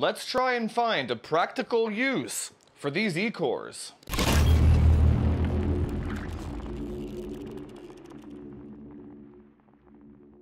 let's try and find a practical use for these E-cores.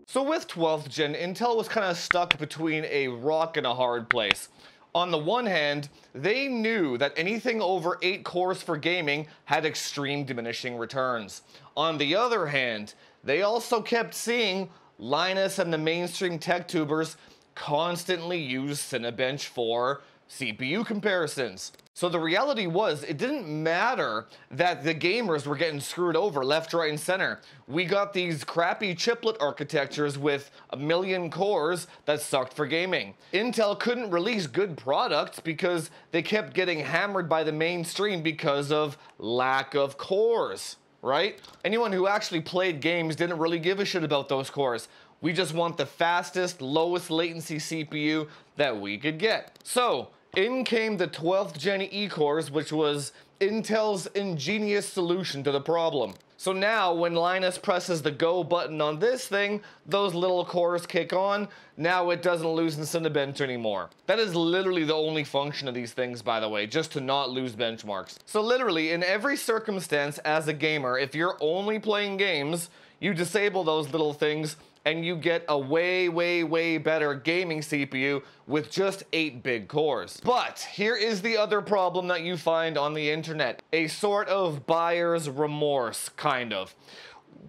So with 12th gen, Intel was kind of stuck between a rock and a hard place. On the one hand, they knew that anything over 8 cores for gaming had extreme diminishing returns. On the other hand, they also kept seeing Linus and the mainstream tech tubers constantly use Cinebench for CPU comparisons. So the reality was, it didn't matter that the gamers were getting screwed over left, right, and center. We got these crappy chiplet architectures with a million cores that sucked for gaming. Intel couldn't release good products because they kept getting hammered by the mainstream because of lack of cores, right? Anyone who actually played games didn't really give a shit about those cores. We just want the fastest, lowest latency CPU that we could get. So, in came the 12th gen E-cores, which was Intel's ingenious solution to the problem. So now, when Linus presses the go button on this thing, those little cores kick on. Now it doesn't lose in Cinebench anymore. That is literally the only function of these things, by the way, just to not lose benchmarks. So literally, in every circumstance as a gamer, if you're only playing games, you disable those little things and you get a way, way, way better gaming CPU with just 8 big cores. But here is the other problem that you find on the internet. A sort of buyer's remorse, kind of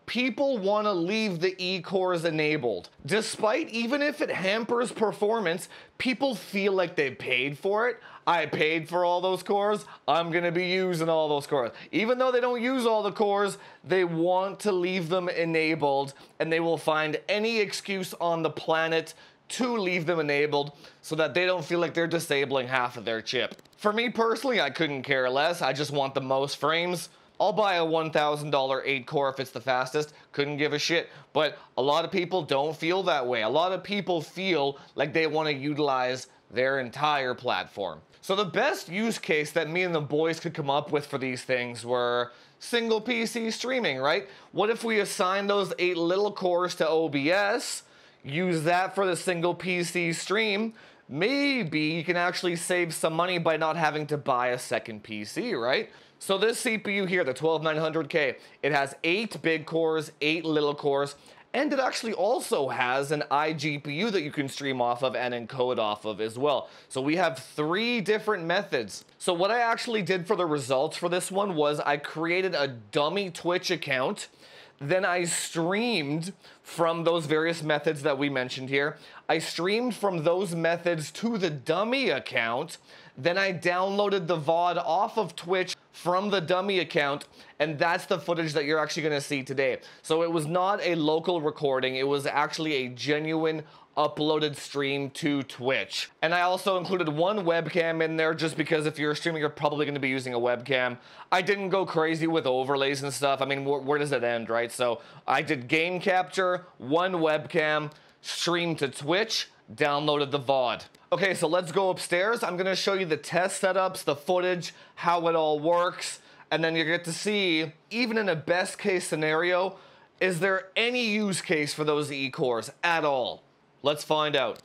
people want to leave the E-cores enabled. Despite even if it hampers performance, people feel like they paid for it. I paid for all those cores. I'm going to be using all those cores. Even though they don't use all the cores, they want to leave them enabled and they will find any excuse on the planet to leave them enabled so that they don't feel like they're disabling half of their chip. For me personally, I couldn't care less. I just want the most frames. I'll buy a $1,000 8 core if it's the fastest. Couldn't give a shit. But a lot of people don't feel that way. A lot of people feel like they want to utilize their entire platform. So the best use case that me and the boys could come up with for these things were single PC streaming, right? What if we assign those eight little cores to OBS, use that for the single PC stream, maybe you can actually save some money by not having to buy a second PC, right? So this CPU here, the 12900K, it has eight big cores, eight little cores, and it actually also has an iGPU that you can stream off of and encode off of as well. So we have three different methods. So what I actually did for the results for this one was I created a dummy Twitch account then I streamed from those various methods that we mentioned here. I streamed from those methods to the dummy account. Then I downloaded the VOD off of Twitch from the dummy account, and that's the footage that you're actually gonna see today. So it was not a local recording, it was actually a genuine uploaded stream to Twitch. And I also included one webcam in there just because if you're streaming, you're probably going to be using a webcam. I didn't go crazy with overlays and stuff. I mean, wh where does it end, right? So I did game capture, one webcam, stream to Twitch, downloaded the VOD. Okay, so let's go upstairs. I'm gonna show you the test setups, the footage, how it all works, and then you get to see, even in a best case scenario, is there any use case for those E-cores at all? Let's find out.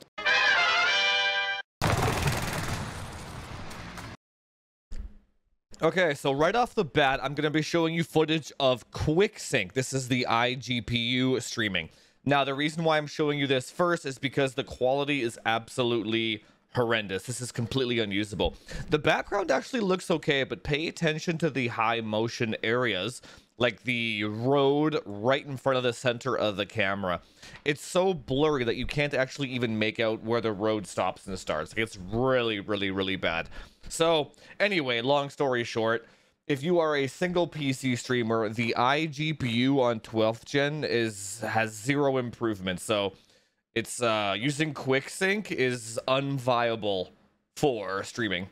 Okay, so right off the bat, I'm going to be showing you footage of QuickSync. This is the iGPU streaming. Now, the reason why I'm showing you this first is because the quality is absolutely horrendous. This is completely unusable. The background actually looks okay, but pay attention to the high motion areas like the road right in front of the center of the camera. It's so blurry that you can't actually even make out where the road stops and starts. Like it's really, really, really bad. So anyway, long story short, if you are a single PC streamer, the iGPU on 12th gen is has zero improvement. So it's uh, using QuickSync is unviable for streaming.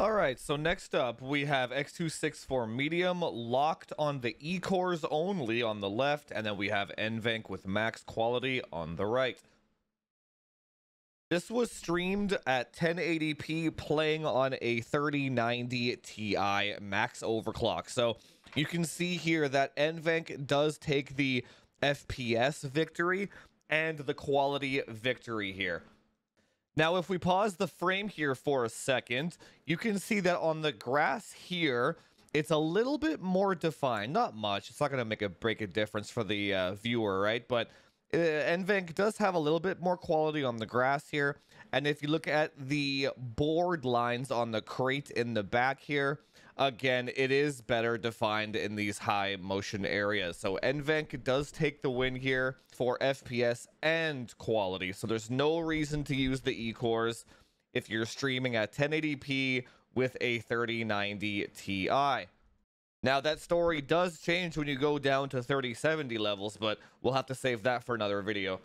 All right, so next up we have X264 medium locked on the E-cores only on the left, and then we have NVENC with max quality on the right. This was streamed at 1080p playing on a 3090 Ti max overclock. So you can see here that NVENC does take the FPS victory, and the quality victory here. Now, if we pause the frame here for a second, you can see that on the grass here, it's a little bit more defined. Not much. It's not going to make a break a difference for the uh, viewer, right? But uh, NVENC does have a little bit more quality on the grass here. And if you look at the board lines on the crate in the back here, again, it is better defined in these high motion areas. So NVENC does take the win here for FPS and quality. So there's no reason to use the E-cores if you're streaming at 1080p with a 3090 Ti. Now that story does change when you go down to 3070 levels, but we'll have to save that for another video.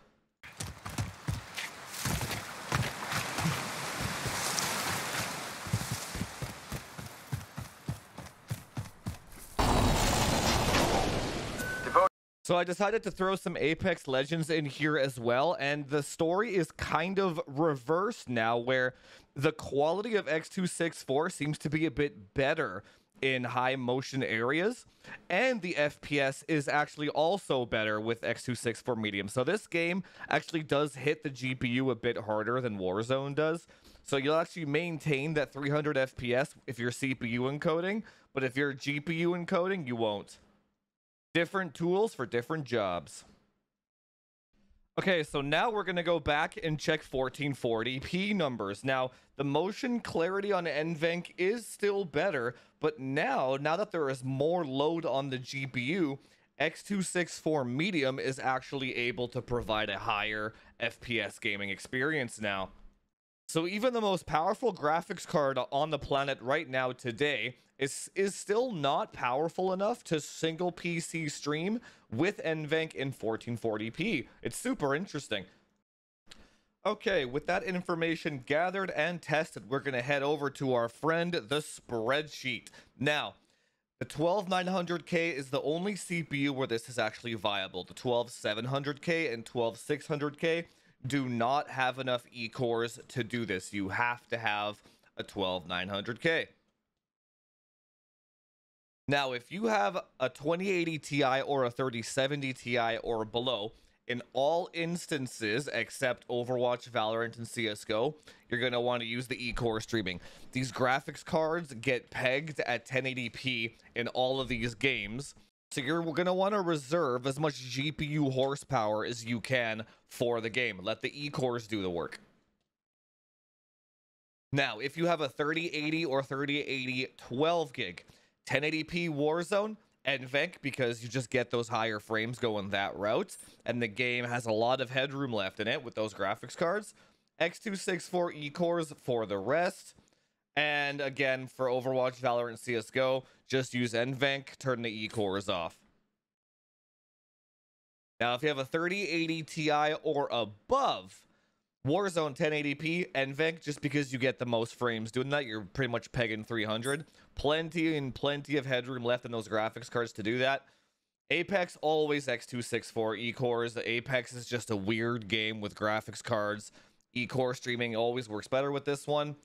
So I decided to throw some Apex Legends in here as well, and the story is kind of reversed now, where the quality of X264 seems to be a bit better in high motion areas, and the FPS is actually also better with X264 medium. So this game actually does hit the GPU a bit harder than Warzone does. So you'll actually maintain that 300 FPS if you're CPU encoding, but if you're GPU encoding, you won't. Different tools for different jobs. Okay, so now we're going to go back and check 1440p numbers. Now, the motion clarity on NVENC is still better, but now, now that there is more load on the GPU, X264 Medium is actually able to provide a higher FPS gaming experience now. So even the most powerful graphics card on the planet right now today is is still not powerful enough to single PC stream with NVENC in 1440p. It's super interesting. Okay, with that information gathered and tested, we're going to head over to our friend, the spreadsheet. Now, the 12900K is the only CPU where this is actually viable. The 12700K and 12600K do not have enough E-cores to do this. You have to have a 12900K. Now, if you have a 2080 Ti or a 3070 Ti or below, in all instances except Overwatch, Valorant, and CSGO, you're going to want to use the E-core streaming. These graphics cards get pegged at 1080p in all of these games, so you're going to want to reserve as much GPU horsepower as you can for the game. Let the E-cores do the work. Now, if you have a 3080 or 3080 12 gig, 1080p Warzone, NVENC because you just get those higher frames going that route, and the game has a lot of headroom left in it with those graphics cards. X264 E-cores for the rest. And again, for Overwatch, Valorant, and CSGO, just use NVENC, turn the E-cores off. Now, if you have a 3080 Ti or above, Warzone 1080p, NVENC, just because you get the most frames doing that, you're pretty much pegging 300. Plenty and plenty of headroom left in those graphics cards to do that. Apex, always X264 E-cores. The Apex is just a weird game with graphics cards. E-core streaming always works better with this one.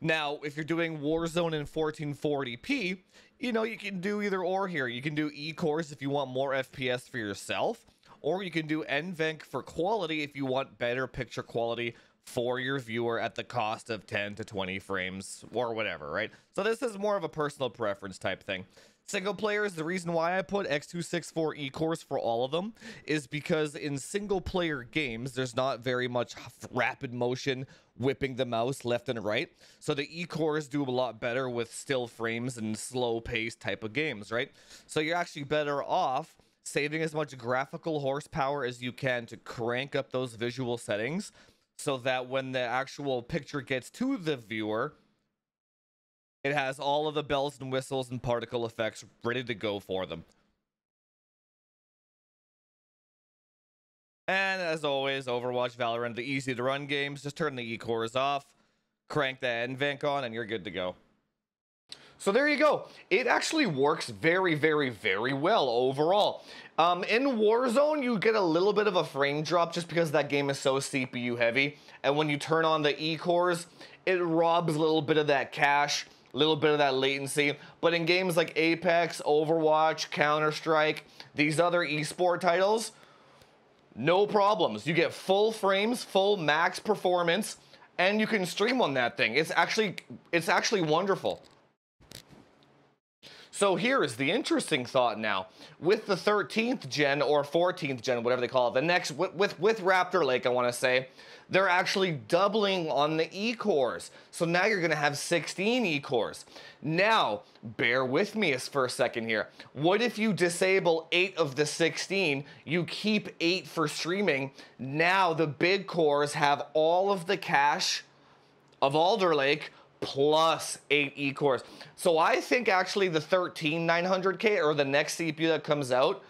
Now, if you're doing Warzone in 1440p, you know, you can do either or here. You can do E-cores if you want more FPS for yourself, or you can do NVENC for quality if you want better picture quality for your viewer at the cost of 10 to 20 frames or whatever, right? So this is more of a personal preference type thing. Single players, the reason why I put X264 E-cores for all of them is because in single player games, there's not very much rapid motion whipping the mouse left and right. So the E-cores do a lot better with still frames and slow paced type of games, right? So you're actually better off saving as much graphical horsepower as you can to crank up those visual settings so that when the actual picture gets to the viewer, it has all of the bells and whistles and particle effects ready to go for them. And as always, Overwatch, Valorant, the easy to run games, just turn the E-cores off, crank the NVENC on, and you're good to go. So there you go. It actually works very, very, very well overall. Um, in Warzone, you get a little bit of a frame drop just because that game is so CPU heavy. And when you turn on the E-cores, it robs a little bit of that cache, a little bit of that latency. But in games like Apex, Overwatch, Counter-Strike, these other esport titles, no problems. You get full frames, full max performance, and you can stream on that thing. It's actually it's actually wonderful. So here is the interesting thought now. With the 13th gen or 14th gen, whatever they call it, the next, with, with, with Raptor Lake, I want to say, they're actually doubling on the E-cores. So now you're to have 16 E-cores. Now, bear with me for a second here. What if you disable 8 of the 16, you keep 8 for streaming, now the big cores have all of the cache of Alder Lake plus 8 E-cores. So I think actually the 13900K or the next CPU that comes out,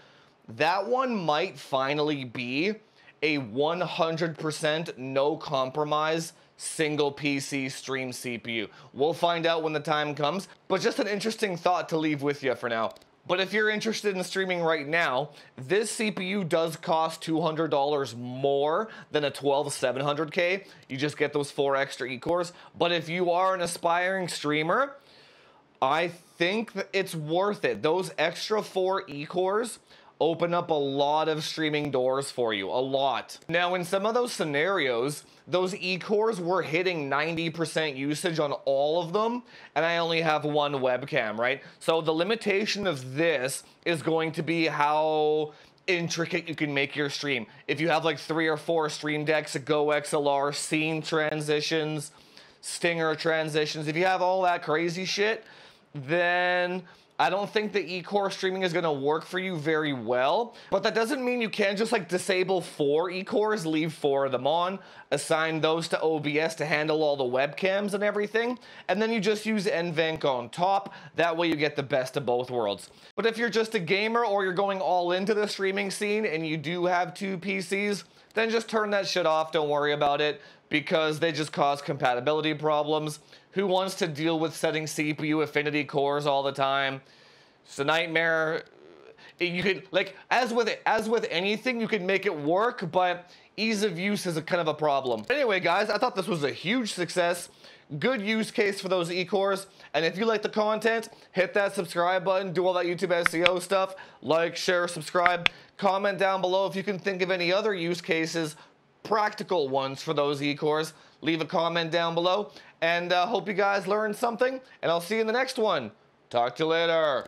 that one might finally be a 100% no compromise single PC stream CPU. We'll find out when the time comes, but just an interesting thought to leave with you for now. But if you're interested in streaming right now, this CPU does cost $200 more than a 12700K. You just get those four extra E-cores. But if you are an aspiring streamer, I think it's worth it. Those extra four E-cores open up a lot of streaming doors for you, a lot. Now, in some of those scenarios, those E-cores were hitting 90% usage on all of them, and I only have one webcam, right? So the limitation of this is going to be how intricate you can make your stream. If you have like three or four stream decks, Go XLR, scene transitions, stinger transitions, if you have all that crazy shit, then I don't think the E-core streaming is gonna work for you very well, but that doesn't mean you can't just like disable four E-cores, leave four of them on, assign those to OBS to handle all the webcams and everything, and then you just use NVENC on top. That way you get the best of both worlds. But if you're just a gamer or you're going all into the streaming scene and you do have two PCs, then just turn that shit off, don't worry about it, because they just cause compatibility problems. Who wants to deal with setting CPU affinity cores all the time? It's a nightmare. Eh, you could like as with as with anything, you can make it work, but ease of use is a kind of a problem. Anyway, guys, I thought this was a huge success. Good use case for those e-cores. And if you like the content, hit that subscribe button, do all that YouTube SEO stuff. Like, share, subscribe. Comment down below if you can think of any other use cases, practical ones for those e-cores. Leave a comment down below. And uh, hope you guys learned something. And I'll see you in the next one. Talk to you later.